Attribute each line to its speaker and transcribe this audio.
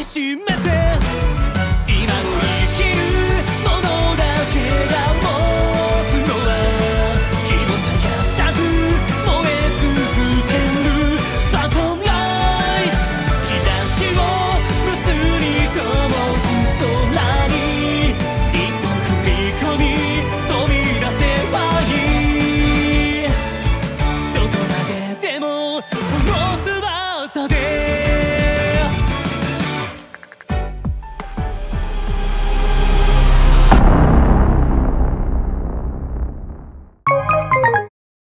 Speaker 1: きしめて今の生きるものだけが持つのは日も絶やさず燃え続けるザトンライス日差しを無み灯す空に一歩踏み込み飛び出せばいいどこまででもその翼で